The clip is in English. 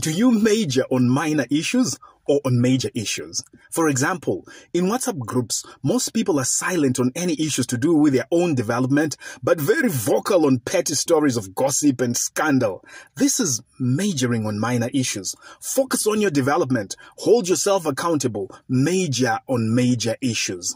Do you major on minor issues or on major issues? For example, in WhatsApp groups, most people are silent on any issues to do with their own development, but very vocal on petty stories of gossip and scandal. This is majoring on minor issues. Focus on your development. Hold yourself accountable. Major on major issues.